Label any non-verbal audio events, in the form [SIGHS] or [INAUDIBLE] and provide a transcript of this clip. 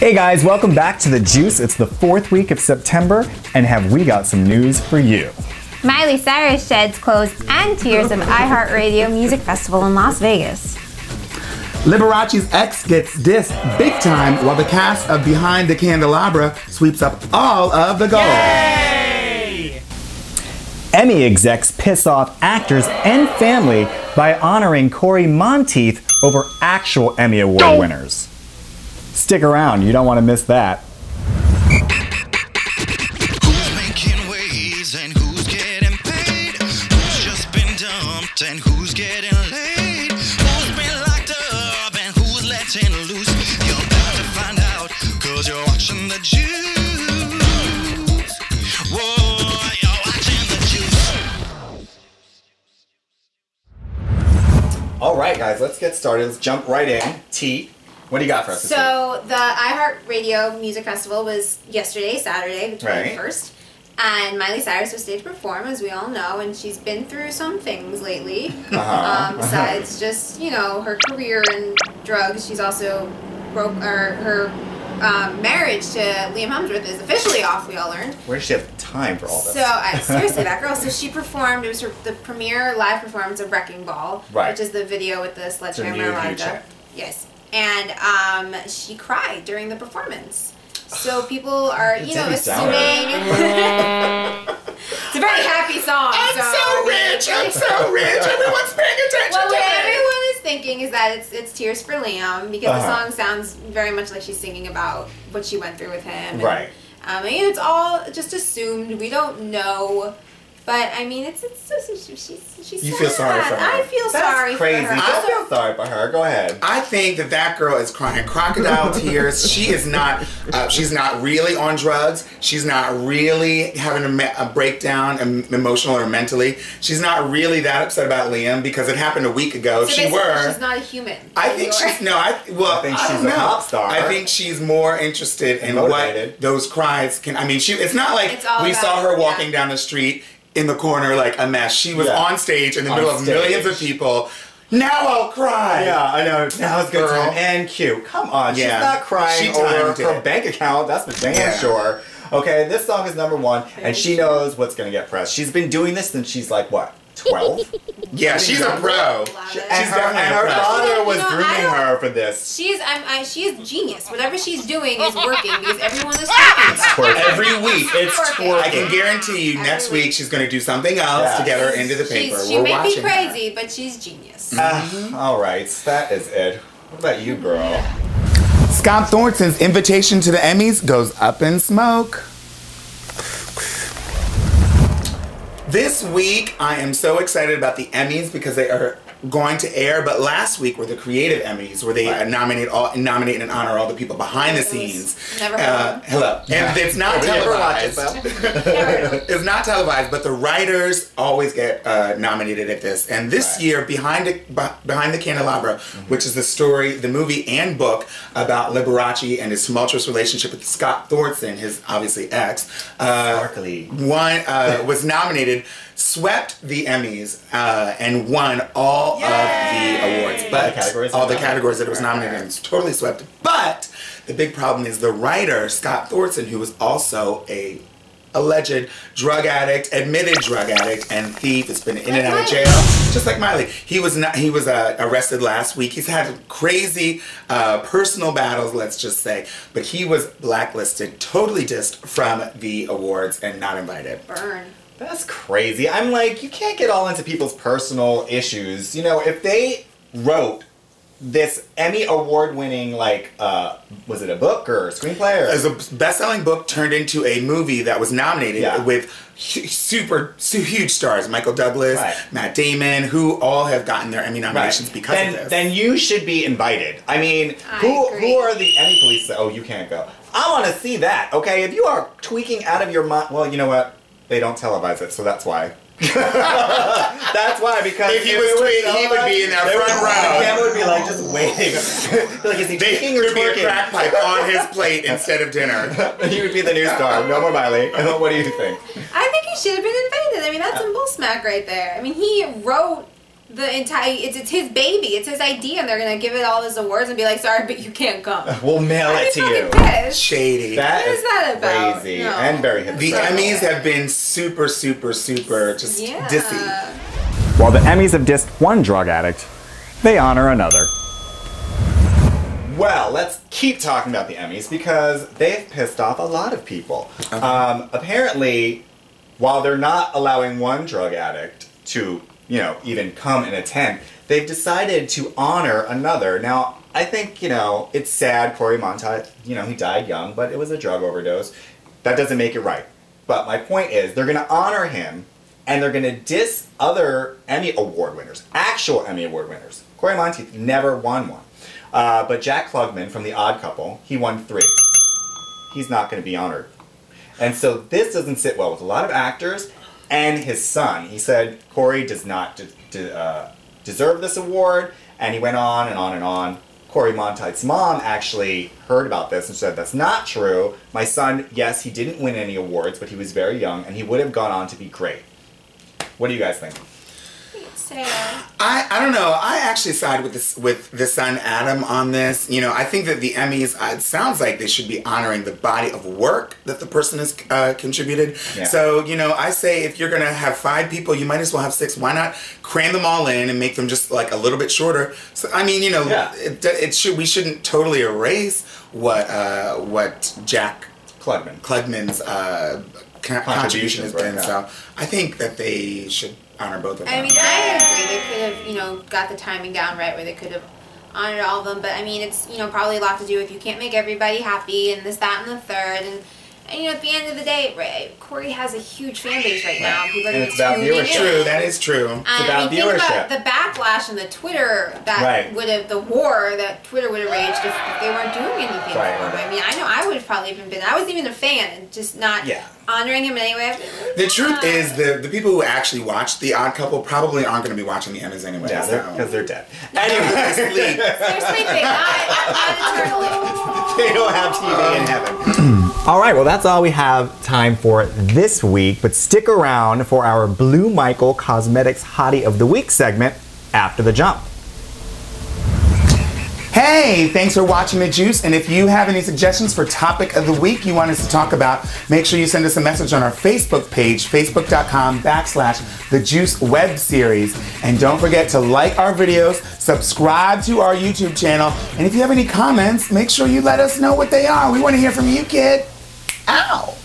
Hey guys, welcome back to The Juice. It's the fourth week of September, and have we got some news for you? Miley Cyrus sheds clothes and tears of iHeartRadio Music Festival in Las Vegas. Liberace's ex gets dissed big time while the cast of Behind the Candelabra sweeps up all of the gold. Emmy execs piss off actors and family by honoring Corey Monteith over actual Emmy Award winners. Stick around, you don't want to miss that. Who's making waves and who's getting paid? Who's just been dumped and who's getting laid? Who's been locked up and who's letting loose? You're about to find out, cause you're watching the juice. Whoa, you're watching the juice. All right, guys, let's get started. Let's jump right in. T, what do you got for us? So the iHeartRadio Music Festival was yesterday, Saturday, the Right. 21st. And Miley Cyrus was staged to perform, as we all know, and she's been through some things lately. Uh-huh. Um, [LAUGHS] besides just, you know, her career and drugs, she's also broke, or her um, marriage to Liam Hemsworth is officially off, we all learned. Where does she have time for all this? So I, [LAUGHS] seriously, that girl. So she performed. It was her, the premiere live performance of Wrecking Ball, Right. which is the video with the sledgehammer. Yes, and um, she cried during the performance. So [SIGHS] people are, you know, assuming [LAUGHS] it's a very happy song. I'm so rich, I'm so [LAUGHS] rich, everyone's paying attention Well, to what me. everyone is thinking is that it's it's Tears for Liam because Uh-huh. the song sounds very much like she's singing about what she went through with him. and, Right. Um, I mean, it's all just assumed. We don't know. But I mean, it's it's, it's she's she's You sad. feel sorry for her. I feel That's sorry crazy. for her. I feel sorry for her. Go ahead. I think that that girl is crying crocodile [LAUGHS] tears. She is not. Uh, she's not really on drugs. She's not really having a, me- a breakdown, em- emotional or mentally. She's not really that upset about Liam because it happened a week ago. so if she basically, were. she's not a human. I think You're- she's no. I well, I think I she's don't a know. pop star. I think she's more interested in Motivated. what those cries can. I mean, she. It's not like It's we saw her walking yeah. down the street in the corner like a mess. She was Yeah. on stage in the On middle of stage. millions of people. Now I'll cry. Yeah, I know. Now it's good Girl. time and cute. Come on, she's not crying She over timed her it. bank account. That's for damn Yeah. sure. Okay, this song is number one, and she knows what's gonna get pressed. She's been doing this since she's like what, twelve? Yeah, she's a pro. Love She- it. and her, definitely and her pro. father was You know, grooming her for this. She's I'm, I, she is genius. Whatever she's doing is working because everyone is talking about it. Every week, It's working. I can guarantee you, Every next week. week she's going to do something else Yeah. to get her into the paper. She's, she We're may watching be her. crazy, but she's genius. Ah, all right, that is it. What about you, girl? Scott Thorsen's invitation to the Emmys goes up in smoke. This week, I am so excited about the Emmys because they are going to air. But last week were the Creative Emmys, where they uh, Right. nominate all, nominate and honor all the people behind the scenes. Never Uh, of hello, and it's not Did you ever watch it, televised. [LAUGHS] it's not televised, but the writers always get uh, nominated at this. And this Right. year, behind the, behind the Candelabra, which is the story, the movie and book about Liberace and his tumultuous relationship with Scott Thorsen, his obviously ex, uh, Sparkly. one uh, was nominated, swept the Emmys, uh, and won all of the awards. But All the categories all the categories that it was nominated. in, it's totally swept. But the big problem is the writer Scott Thorsen, who was also a alleged drug addict, admitted drug addict, and thief. Has been in and out of jail, just like Miley. He was not. He was uh, arrested last week. He's had crazy uh, personal battles, let's just say. But he was blacklisted, totally dissed from the awards, and not invited. Burn. That's crazy. I'm like, you can't get all into people's personal issues. You know, if they wrote this Emmy award winning, like, uh, was it a book or a screenplay? Or? As a best-selling book turned into a movie that was nominated Yeah. with hu- super, huge stars, Michael Douglas, Right. Matt Damon, who all have gotten their Emmy Right. nominations because then, of this. then you should be invited. I mean, I who agree. who are the Emmy police? That, oh, you can't go. I want to see that. Okay, if you are tweaking out of your mind, well, you know what? They don't televise it, so that's why. [LAUGHS] that's why because If he was tweeting, he would be in that they front row. The camera would be like just waiting. [LAUGHS] Like, is he They tweaking or would be a crack pipe on his plate instead of dinner. [LAUGHS] he would be the new star. No more Miley. what do you think? I think he should have been invited. I mean, that's some bull smack right there. I mean, he wrote the entire it's, it's his baby it's his idea and they're gonna give it all his awards and be like sorry but you can't come [LAUGHS] We'll mail it to you. fucking pissed. Shady. That What is that about? crazy No. and very the hypocritical. Emmys have been super, super, super just yeah dissy. While the Emmys have dissed one drug addict, they honor another. Well, let's keep talking about the Emmys because they've pissed off a lot of people. Um, apparently, while they're not allowing one drug addict to, you know, even come and attend, they've decided to honor another. Now, I think, you know, it's sad Corey Monteith, you know, he died young, but it was a drug overdose. That doesn't make it right. But my point is, they're going to honor him and they're going to diss other Emmy Award winners, actual Emmy Award winners. Corey Monteith never won one. Uh, but Jack Klugman from The Odd Couple, he won three. He's not going to be honored. And so this doesn't sit well with a lot of actors and his son. He said Corey does not de- de- uh, deserve this award, and he went on and on and on. Corey Monteith's mom actually heard about this and said, That's not true. My son, yes, he didn't win any awards, but he was very young, and he would have gone on to be great. What do you guys think? I, I don't know. I actually side with this with the son Adam on this. You know, I think that the Emmys. Uh, it sounds like they should be honoring the body of work that the person has uh, contributed. Yeah. So you know, I say if you're gonna have five people, you might as well have six. Why not cram them all in and make them just like a little bit shorter? So I mean, you know, Yeah. it, it should we shouldn't totally erase what uh, what Jack Klugman. Klugman's uh, contribution has right, been. yeah. So I think that they should honor both of them. I mean, I agree. They could have, you know, got the timing down right where they could have honored all of them. But I mean, it's you know probably a lot to do with you can't make everybody happy and this, that, and the third. And, and you know, at the end of the day, right, Corey has a huge fan base right now. People And it's about viewership. True, that is true. Um, and about I mean, think viewership. about the backlash and the Twitter that Right. would have, the war that Twitter would have raged if, if they weren't doing anything Right. for him. I mean, I know I would have probably even been, I wasn't even a fan, and just not Yeah. Honoring him anyway. The truth Uh, is, the the people who actually watch The Odd Couple probably aren't going to be watching the Emmys anyway. Yeah, because they're dead. Anyway, [LAUGHS] sleep. They're sleeping, not, not. They don't have TV in heaven. [CLEARS THROAT] All right, well, that's all we have time for this week, but stick around for our Blue Michael Cosmetics Hottie of the Week segment after the jump. Hey, thanks for watching The Juice. And if you have any suggestions for topic of the week you want us to talk about, make sure you send us a message on our Facebook page, facebook.com backslash The Juice Web Series. And don't forget to like our videos, subscribe to our YouTube channel, and if you have any comments, make sure you let us know what they are. We want to hear from you, kid. Ow.